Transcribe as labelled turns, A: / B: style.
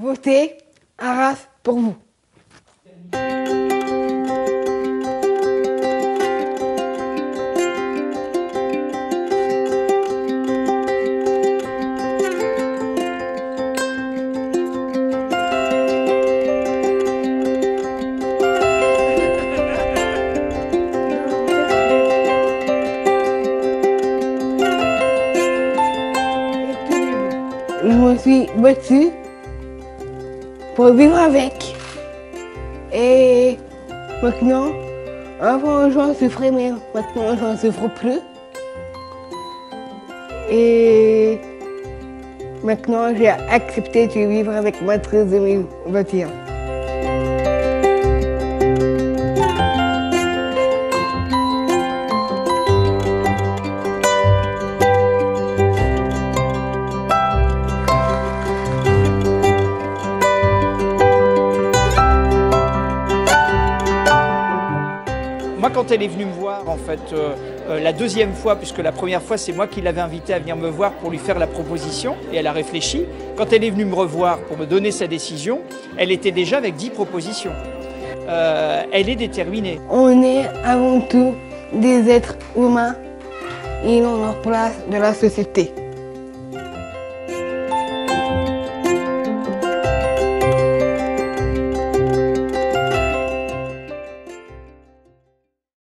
A: Votez Arras pour vous. Je me suis battue pour vivre avec. Et maintenant, avant j'en souffrais, mais maintenant j'en souffre plus. Et maintenant j'ai accepté de vivre avec ma trisomie 21.
B: Quand elle est venue me voir, en fait, euh, euh, la deuxième fois, puisque la première fois, c'est moi qui l'avais invitée à venir me voir pour lui faire la proposition, et elle a réfléchi. Quand elle est venue me revoir pour me donner sa décision, elle était déjà avec dix propositions. Euh, elle est déterminée.
A: On est avant tout des êtres humains et ils ont leur place dans la société.